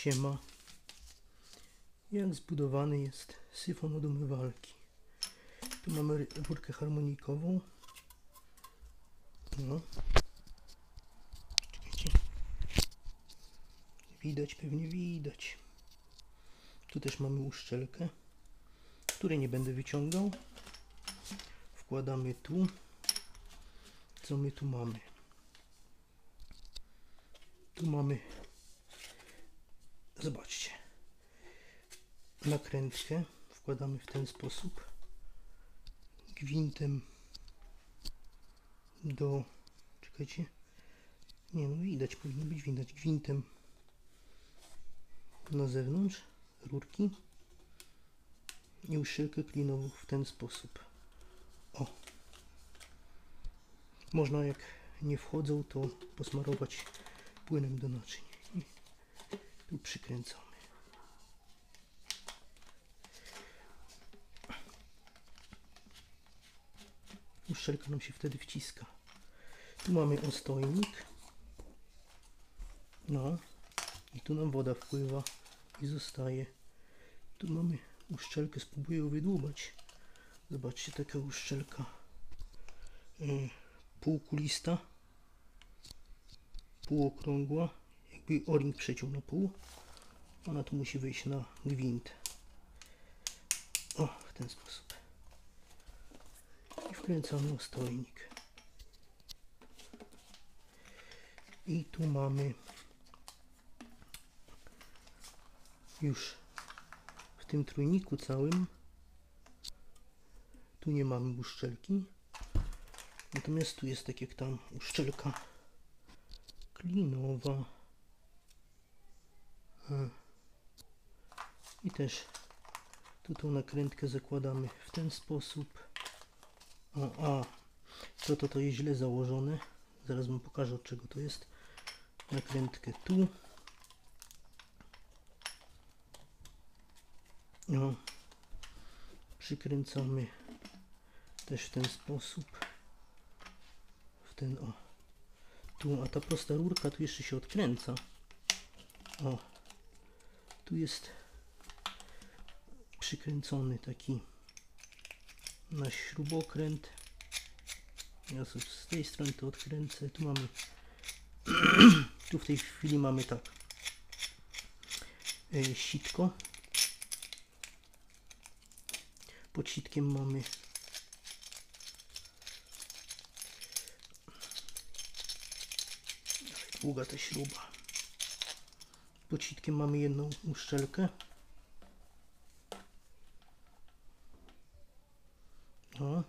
Siema. Jak zbudowany jest syfon od umywalki? Tu mamy rurkę harmonikową. No. Widać, pewnie widać. Tu też mamy uszczelkę, której nie będę wyciągał. Wkładamy tu. Co my tu mamy? Tu mamy Zobaczcie. Nakrętkę wkładamy w ten sposób. Gwintem do. Czekajcie. Nie, no widać, powinno być widać. Gwintem na zewnątrz rurki i uszczelkę klinową w ten sposób. O. Można jak nie wchodzą, to posmarować płynem do naczyń i przykręcamy. Uszczelka nam się wtedy wciska. Tu mamy ostojnik. No. I tu nam woda wpływa i zostaje. Tu mamy uszczelkę, spróbuję ją wydłubać. Zobaczcie, taka uszczelka yy, półkulista, półokrągła o-ring przeciął na pół. Ona tu musi wyjść na gwint. O, w ten sposób. I wkręcamy ostojnik. I tu mamy już w tym trójniku całym tu nie mamy uszczelki natomiast tu jest tak jak tam uszczelka klinowa i też tu tą nakrętkę zakładamy w ten sposób. O, a, to, to, to jest źle założone. Zaraz wam pokażę od czego to jest. Nakrętkę tu. No. Przykręcamy też w ten sposób. W ten o. Tu, a ta prosta rurka tu jeszcze się odkręca. O tu jest przykręcony taki nasz śrubokręt. Ja z tej strony to odkręcę. Tu mamy tu w tej chwili mamy tak e, sitko. Pod sitkiem mamy długa ta śruba pod sitkiem mamy jedną uszczelkę. O.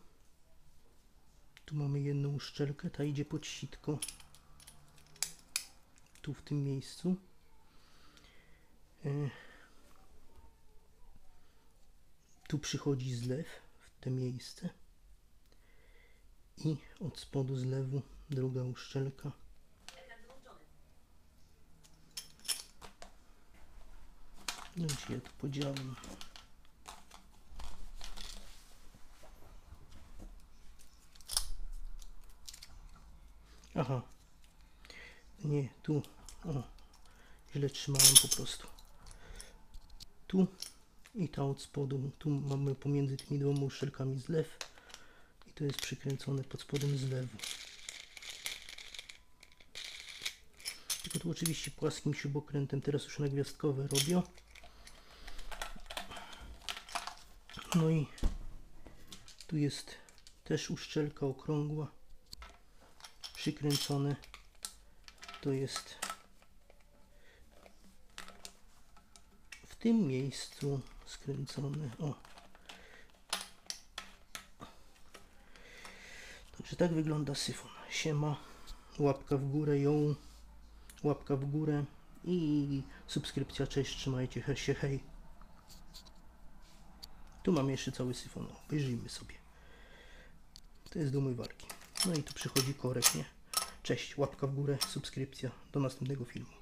Tu mamy jedną uszczelkę, ta idzie pod sitko. Tu w tym miejscu. E. Tu przychodzi zlew w to miejsce. I od spodu zlewu druga uszczelka. No gdzie ja to podziałem? Aha. Nie, tu. Źle trzymałem po prostu. Tu i ta od spodu. Tu mamy pomiędzy tymi dwoma uszczelkami zlew. I to jest przykręcone pod spodem zlewu. Tylko tu oczywiście płaskim śrubokrętem teraz już na gwiazdkowe robię. No i tu jest też uszczelka okrągła przykręcone. To jest w tym miejscu skręcone o. Także tak wygląda syfon. Siema łapka w górę ją łapka w górę i subskrypcja cześć trzymajcie się hej tu mamy jeszcze cały syfon. Wyjrzyjmy sobie. To jest do umywalki. No i tu przychodzi korek, nie? Cześć, łapka w górę, subskrypcja. Do następnego filmu.